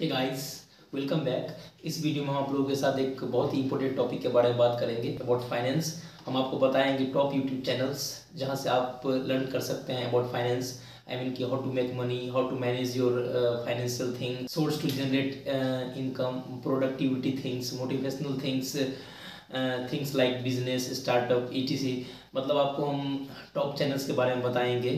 हे guys welcome back इस video में हम आप लोगों के साथ एक बहुत ही इंपॉर्टेंट टॉपिक के बारे में बात करेंगे अबाउट फाइनेंस हम आपको बताएँगे टॉप यूट्यूब चैनल्स जहाँ से आप लर्न कर सकते हैं अबाउट फाइनेंस आई मीन कि how to make money how to manage your financial thing source to generate income productivity things motivational things things like business startup ई मतलब आपको हम टॉप चैनल्स के बारे में बताएँगे.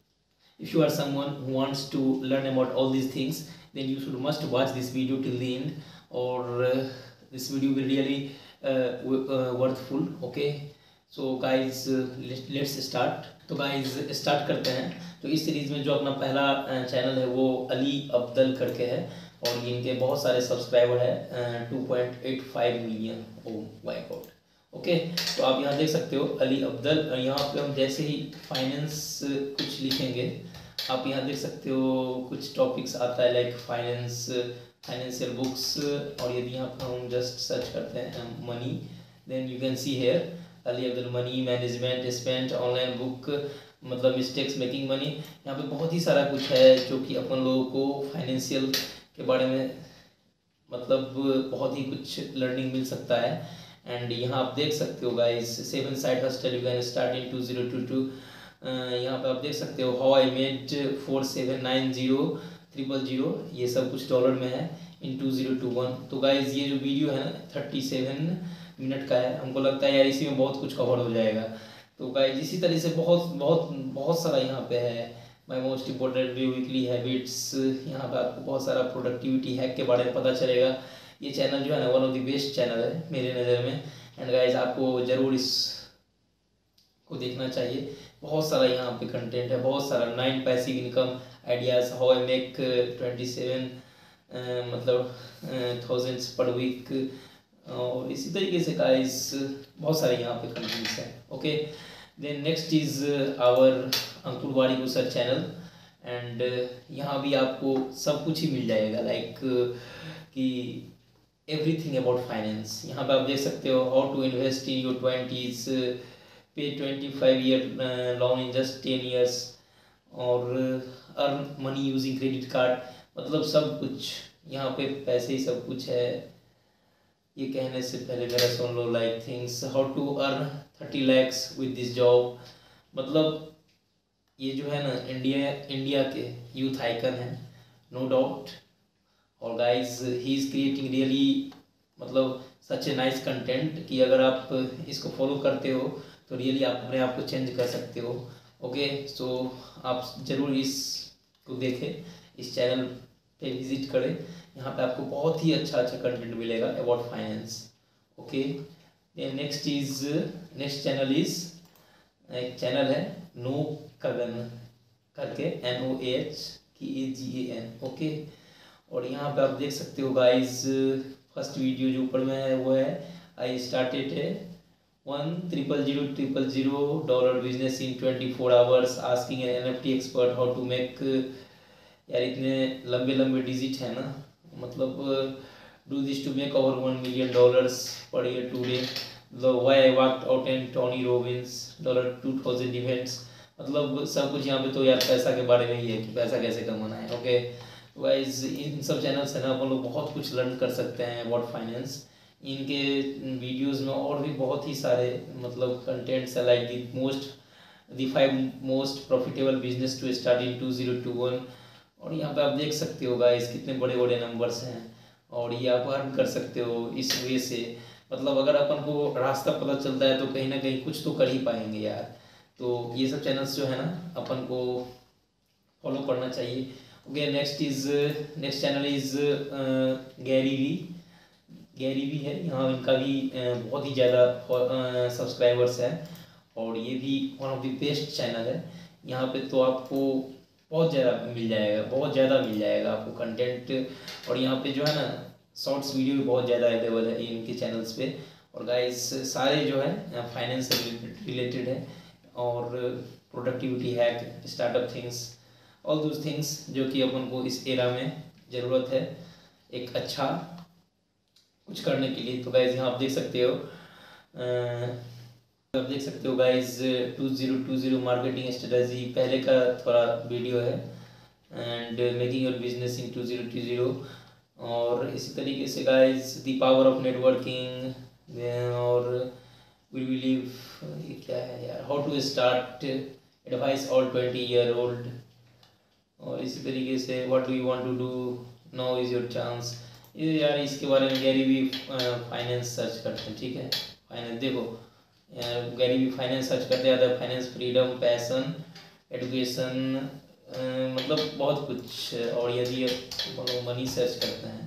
You are someone who wants to learn about all these things then you should must watch this video till the end. Or uh, this video will really uh, uh, worthful okay? So guys uh, let, let's start. तो guys start करते हैं। तो इस series में जो अपना पहला channel है वो अली अब्दल करके है। और इनके बहुत सारे सब्सक्राइबर है two point eight five million oh my god okay तो आप यहाँ देख सकते हो अली अब्दल। यहाँ पे हम जैसे ही फाइनेंस कुछ लिखेंगे आप यहाँ देख सकते हो कुछ टॉपिक्स आता है लाइक फाइनेंस फाइनेंशियल बुक्स और यदि यहाँ पर हम जस्ट सर्च करते हैं money then you can see here Ali Abdul money management spent online book मतलब मिस्टेक्स मेकिंग मनी यहाँ पे बहुत ही सारा कुछ है जो कि अपन लोगों को फाइनेंशियल के बारे में मतलब बहुत ही कुछ लर्निंग मिल सकता है। एंड यहाँ आप देख सकते हो guys seven side hostel you can start in two zero two two यहाँ पे आप देख सकते हो how I made four seven nine zero triple zero ये सब कुछ डॉलर में है, in two zero two one तो गाइज़ ये जो वीडियो है थर्टी सेवन मिनट का है, हमको लगता है यार इसी में बहुत कुछ कवर हो जाएगा। तो गाइज़ इसी तरह से बहुत बहुत बहुत सारा यहाँ पे है। My most important weekly habits यहाँ पे आपको बहुत सारा प्रोडक्टिविटी हैक के बारे में पता चलेगा। ये चैनल जो है ना one of the best channel है, मेरे नज़र में। एंड गाइज़ आपको ज़रूर इस को देखना चाहिए। बहुत सारा यहाँ पे कंटेंट है बहुत सारा nine passive income ideas how I make twenty seven मतलब थाउजेंड्स पर वीक और इसी तरीके से गाइस बहुत सारे यहाँ पे कंटेंट्स हैं okay then next is our Ankur वाड़ी गुसर चैनल एंड यहाँ भी आपको सब कुछ ही मिल जाएगा लाइक like, कि एवरीथिंग अबाउट फाइनेंस यहाँ पे आप देख सकते हो how to invest in your twenties पे twenty five year loan in just ten years और earn money using credit card मतलब सब कुछ, यहाँ पे पैसे ही सब कुछ है। ये कहने से पहले मेरा सुन लो like things how to earn thirty lakhs with this job मतलब ये जो है ना इंडिया इंडिया के यूथ आइकन है नो डाउट और guys he is creating really मतलब सच ए नाइस कंटेंट कि अगर आप इसको फॉलो करते हो तो रियली आप अपने आप को चेंज कर सकते हो। ओके सो आप ज़रूर इसको देखें, इस चैनल पे विज़िट करें। यहाँ पे आपको बहुत ही अच्छा अच्छा कंटेंट मिलेगा about finance okay next is next channel is एक चैनल है नो कगन करके एन ओ एच की ए जी ए एन ओके और यहाँ पे आप देख सकते हो गाइस फ़र्स्ट वीडियो जो ऊपर में है, वो है I started one triple zero triple zero dollar business in twenty four hours asking N N F T expert how to make यार इतने लंबे लंबे डिजिट है ना? मतलब do this to make over one million dollars per year today मतलब why I work out and Tony Robbins dollar two thousand events मतलब सब कुछ यहाँ पे तो यार पैसा के बारे में ही है कि पैसा कैसे कमाना है ओके वाइज इन सब चैनल से ना अपन लोग बहुत कुछ लर्न कर सकते हैं अबाउट फाइनेंस इनके वीडियोस में और भी बहुत ही सारे मतलब कंटेंट्स है like the most the five most profitable business to start in two zero two one और यहाँ पे आप देख सकते हो गाइस कितने बड़े बड़े नंबर्स हैं और ये आप अर्न कर सकते हो इस वे से। मतलब अगर अपन को रास्ता पता चलता है तो कहीं ना कहीं कुछ तो कर ही पाएँगे यार। तो ये सब चैनल्स जो है ना, अपन को फॉलो करना चाहिए। Okay next is next channel is Gary V Gary भी है। यहाँ इनका भी बहुत ही ज़्यादा सब्सक्राइबर्स हैं और ये भी one of the best channel है। यहाँ पे तो आपको बहुत ज़्यादा मिल जाएगा, बहुत ज़्यादा मिल जाएगा आपको कंटेंट और यहाँ पे जो है ना शॉर्ट्स वीडियो भी बहुत ज़्यादा अवेलेबल है इनके चैनल्स पे। और गाइस सारे जो है फाइनेंस रिलेटेड है और productivity hack startup things all those things जो कि अपन को इस एरा में ज़रूरत है। एक अच्छा कुछ करने के लिए। तो गाइज़ यहाँ आप देख सकते हो आप देख सकते हो guys two zero two zero marketing strategy पहले का थोड़ा वीडियो है। And making your business in two zero two zero और इसी तरीके से guys the power of networking और वी बिलीव ये क्या है यार how to start advice all twenty year old और इसी तरीके से what you want to do now is your chance ये यार इसके बारे में गैरी भी फाइनेंस सर्च करते हैं, ठीक है? फाइनेंस देखो गैरी भी फाइनेंस सर्च करते हैं फाइनेंस फ्रीडम पैसन एडुकेशन मतलब बहुत कुछ, और यदि मनी सर्च करते हैं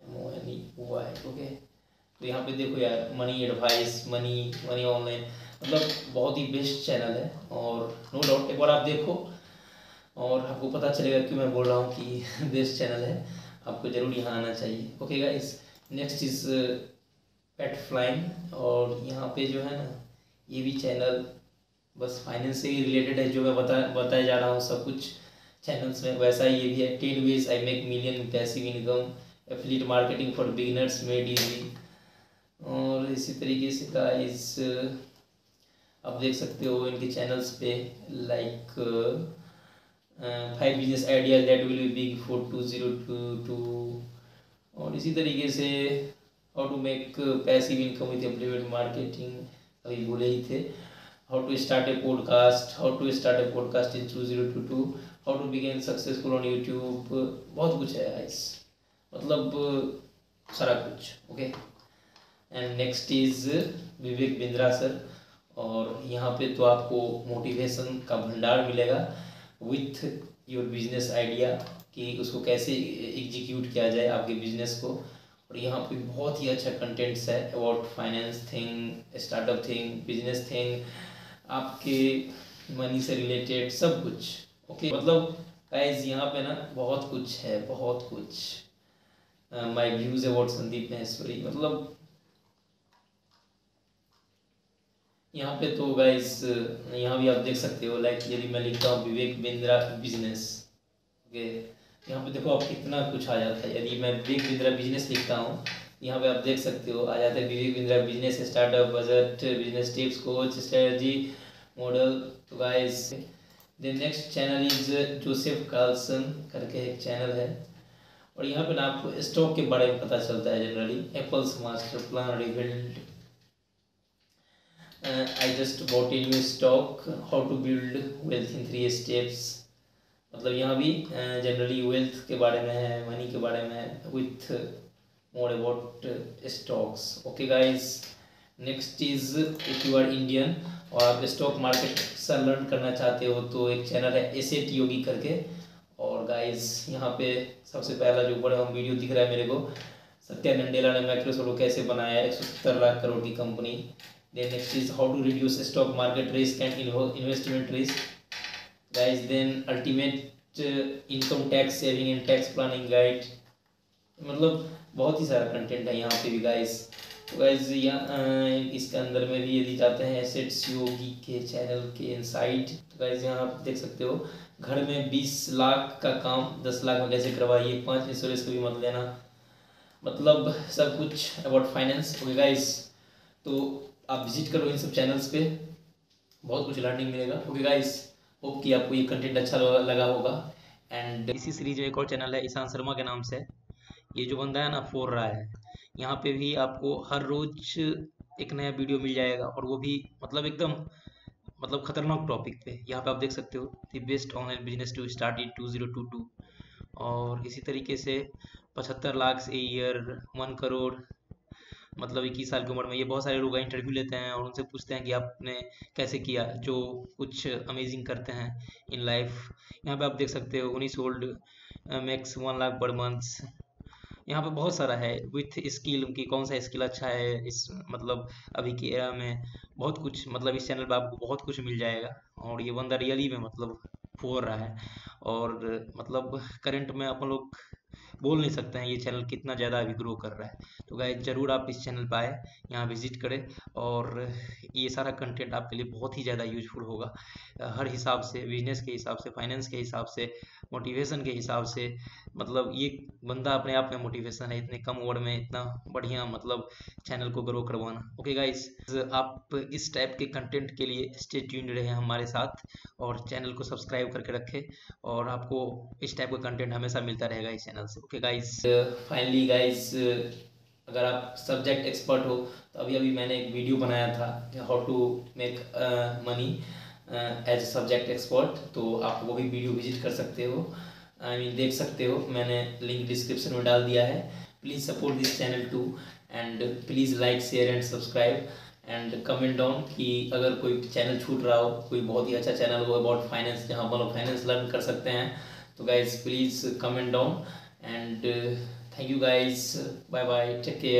मनी हुआ है ओके तो यहाँ पे देखो यार money advice money money online मतलब बहुत ही बेस्ट चैनल है, और नो डाउट एक बार आप देखो, और आपको पता चलेगा क्यों मैं बोल रहा हूँ कि बेस्ट चैनल है। आपको ज़रूर यहाँ आना चाहिए। Okay guys next is Pat Flynn और यहाँ पे जो है ना, ये भी चैनल बस फाइनेंस से ही रिलेटेड है, जो मैं बता बताया जा रहा हूँ सब कुछ चैनल्स में। वैसा ही ये भी है ten ways I make million passive income affiliate marketing for beginners made easy और इसी तरीके से का इस आप देख सकते हो इनके चैनल्स पे like five business idea that will be big for two zero two two और इसी तरीके से how to make passive income with implement marketing अभी बोले ही थे। How to start a podcast how to start a podcast in two zero two two how to begin successful on YouTube बहुत कुछ है इस मतलब सारा कुछ okay and next is Vivek Bindra sir और यहाँ पे तो आपको मोटिवेशन का भंडार मिलेगा। विथ योर बिज़नेस आइडिया कि उसको कैसे एग्जीक्यूट किया जाए आपके बिज़नेस को। और यहाँ पे बहुत ही अच्छा कंटेंट्स है about finance thing startup thing business thing आपके मनी से रिलेटेड सब कुछ। Okay okay? मतलब गाइज़ यहाँ पे ना बहुत कुछ है, बहुत कुछ। My views about Sandeep Maheshwari मतलब यहाँ पे तो गाइस यहाँ भी आप देख सकते हो लाइक यदि मैं लिखता हूँ, विवेक बिंद्रा बिज़नेस ओके यहाँ पे देखो आप कितना कुछ आ जाता है। यदि मैं विवेक बिंद्रा बिज़नेस लिखता हूँ, यहाँ पे आप देख सकते हो, आ जाता है Vivek Bindra business startup budget business tips coach strategy model तो guys the next channel is Joseph Carlson करके एक चैनल है। और यहाँ पे ना आपको स्टॉक के बारे में पता चलता है generally Apple's master plan rebuild I just bought in new stock how to build wealth in three steps मतलब यहाँ भी जनरली uh, वेल्थ के बारे में है मनी के बारे में है with more about stocks okay guys next is if you are Indian और आप स्टॉक मार्केट से लर्न करना चाहते हो तो एक चैनल है एसेट योगी करके। और गाइस यहाँ पे सबसे पहला जो बड़ा हम वीडियो दिख रहा है मेरे को। सत्या नंडेला ने माइक्रोसॉफ्ट कैसे बनाया है? एक सौ सत्तर लाख करोड़ की company then next is how to reduce stock market risk and investment risk guys then ultimate income tax saving and tax planning guide मतलब बहुत ही सारा कंटेंट है यहाँ पे भी गाइस तो गाइज़ यहाँ इसके अंदर में भी यदि जाते हैं एसेट्स योगी के चैनल के इनसाइड तो गाइज़ यहाँ आप देख सकते हो, घर में बीस लाख का काम, दस लाख में कैसे करवाइए, पाँच इंश्योरेंस को भी मत लेना. मतलब सब कुछ अबाउट फाइनेंस ओके गाइस तो आप विज़िट करो इन सब चैनल्स पे। बहुत कुछ लर्निंग मिलेगा। ओके गाइस होप कि आपको ये कंटेंट अच्छा लगा होगा। एंड इसी सीरीज़ में एक और चैनल है, ईशान शर्मा के नाम से। ये जो बंदा है ना, फोर रहा है। यहाँ पे भी आपको हर रोज एक नया वीडियो मिल जाएगा और वो भी मतलब एकदम मतलब खतरनाक टॉपिक पे। यहाँ पे आप देख सकते हो the best online business to start in two zero two two और इसी तरीके से पचहत्तर लाख से ईयर वन करोड़ मतलब इक्कीस साल की उम्र में ये बहुत सारे लोग इंटरव्यू लेते हैं और उनसे पूछते हैं कि आपने कैसे किया, जो कुछ अमेजिंग करते हैं इन लाइफ यहाँ पे आप देख सकते हो, उन्नीस old max one lakh per month यहाँ पे बहुत सारा है विथ स्किल की, कौन सा स्किल अच्छा है, इस मतलब अभी की एरा में बहुत कुछ मतलब इस चैनल पे आपको बहुत कुछ मिल जाएगा। और ये बंदा रियली में मतलब फोर रहा है। और मतलब करंट में अपन लोग बोल नहीं सकते हैं, ये चैनल कितना ज़्यादा अभी ग्रो कर रहा है। तो गाय ज़रूर आप इस चैनल पर आए, यहाँ विज़िट करें और ये सारा कंटेंट आपके लिए बहुत ही ज़्यादा यूजफुल होगा। हर हिसाब से बिज़नेस के हिसाब से फाइनेंस के हिसाब से मोटिवेशन के हिसाब से मतलब ये बंदा अपने आप में मोटिवेशन है, इतने कम उम्र में, इतना बढ़िया मतलब चैनल को ग्रो करवाना। ओके गाइस आप इस टाइप के कंटेंट के लिए स्टे ट्यून्ड रहे हमारे साथ और चैनल को सब्सक्राइब करके रखें और आपको इस टाइप का कंटेंट हमेशा मिलता रहेगा इस चैनल से। ओके गाइस फाइनली गाइस अगर आप सब्जेक्ट एक्सपर्ट हो तो अभी अभी मैंने एक वीडियो बनाया था how to make money as subject expert तो आप वो भी वीडियो विज़िट कर सकते हो। आई I मीन mean, देख सकते हो मैंने लिंक डिस्क्रिप्शन में डाल दिया है। Please support this channel too and please like share and subscribe and comment down कि अगर कोई चैनल छूट रहा हो कोई बहुत ही अच्छा चैनल हो अबाउट फाइनेंस जहाँ मतलब फाइनेंस लर्न कर सकते हैं। तो guys please comment down and thank you guys bye bye take care